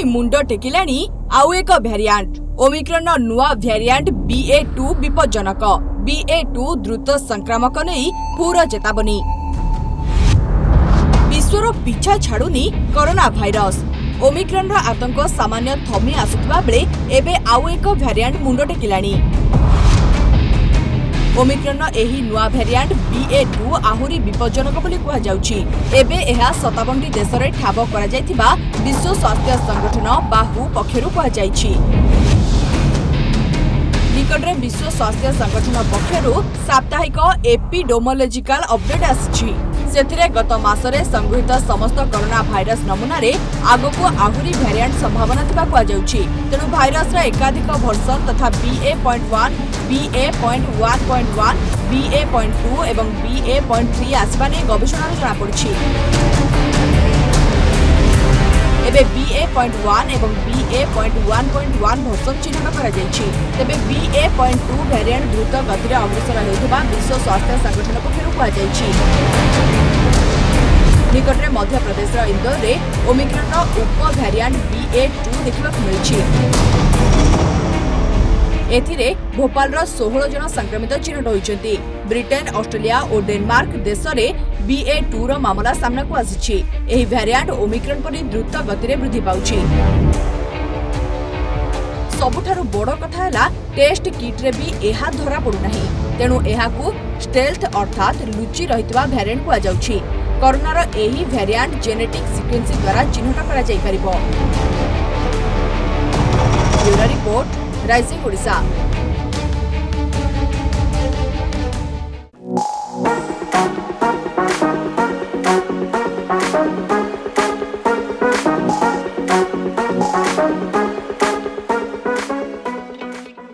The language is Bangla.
ପୁଣି ମୁଣ୍ଡ ଟେକିଲାଣି ଆଉ ଏକ ଭ୍ୟାରିଆଣ୍ଟ ଓମିକ୍ରନର ନୂଆ ଭେରିଆଣ୍ଟ ବିଏ ଟୁ ବିପଜନକ ବିଏ ଟୁ ଦ୍ରୁତ ସଂକ୍ରାମକ ନେଇ ପୁର ଚେତାବନୀ ବିଶ୍ୱର ପିଛା ଛାଡ଼ୁନି କରୋନା ଭାଇରସ ଓମିକ୍ରନର ଆତଙ୍କ ସାମାନ୍ୟ ଥମି ଆସୁଥିବା ବେଳେ ଏବେ ଆଉ ଏକ ଭ୍ୟାରିଆଣ୍ଟ ମୁଣ୍ଡ ଟେକିଲାଣି ଓମିକ୍ରନର ଏହି ନୂଆ ଭେରିଆଣ୍ଟ ବିଏ ଟୁ ଆହୁରି ବିପଜ୍ଜନକ ବୋଲି କୁହାଯାଉଛି ଏବେ ଏହା ସତାବନଟି ଦେଶରେ ଠାବ କରାଯାଇଥିବା ବିଶ୍ୱ ସ୍ୱାସ୍ଥ୍ୟ ସଂଗଠନ ବାହୁ ପକ୍ଷରୁ କୁହାଯାଇଛି ନିକଟରେ ବିଶ୍ୱ ସ୍ୱାସ୍ଥ୍ୟ ସଂଗଠନ ପକ୍ଷରୁ ସାପ୍ତାହିକ ଏପିଡୋମୋଲୋଜିକାଲ ଅପଡେଟ୍ ଆସିଛି ସେଥିରେ ଗତ ମାସରେ ସଂଗୃହୀତ ସମସ୍ତ କରୋନା ଭାଇରସ୍ ନମୁନାରେ ଆଗକୁ ଆହୁରି ଭ୍ୟାରିଆଣ୍ଟ ସମ୍ଭାବନା ଥିବା କୁହାଯାଉଛି ତେଣୁ ଭାଇରସର ଏକାଧିକ ଭର୍ସନ ତଥା BA point one BA point one point one BA point two এবং বিএ পয়েন্ট থ্রি আসবা নিয়ে গবেষণা গবেষণার জনাপড়ছে এবে বিএ পয়েন্ট ওয়ান এবং BA point one point one ভসম চিহ্নট করাযাইছি তেবে বিএ পয়েন্ট টু ভ্যারিয়ান্ট দ্রুত গতিরে অগ্রসর হেউথিবা বিশ্ব স্বাস্থ্য সংগঠন পক্ষরু কুহাযাইছি নিকটরে মধ্যপ্রদেশর ইন্দোরে ওমিক্রনর উপ ভ্যারিয়ান্ট বিএ টু দেখিবাকু মিলিছি ଏଥିରେ ଭୋପାଳର ଷୋହଳ ଜଣ ସଂକ୍ରମିତ ଚିହ୍ନଟ ହୋଇଛନ୍ତି ବ୍ରିଟେନ୍ ଅଷ୍ଟ୍ରେଲିଆ ଓ ଡେନମାର୍କ ଦେଶରେ ବିଏ ଟୁର ମାମଲା ସାମ୍ନାକୁ ଆସିଛି ଏହି ଭ୍ୟାରିଆଣ୍ଟ ଓମିକ୍ରନ୍ ପରି ଦ୍ରୁତ ଗତିରେ ବୃଦ୍ଧି ପାଉଛି ସବୁଠାରୁ ବଡ଼ କଥା ହେଲା ଟେଷ୍ଟ କିଟ୍ରେ ବି ଏହା ଧରାପଡ଼ୁନାହିଁ ତେଣୁ ଏହାକୁ ଷ୍ଟେଲ୍ଥ ଅର୍ଥାତ୍ ଲୁଚି ରହିଥିବା ଭ୍ୟାରିଆଣ୍ଟ କୁହାଯାଉଛି କରୋନାର ଏହି ଭ୍ୟାରିଆଣ୍ଟ ଜେନେଟିକ୍ ସିକ୍ୱେନ୍ସିଂ ଦ୍ୱାରା ଚିହ୍ନଟ କରାଯାଇପାରିବ report Rising, Odisha.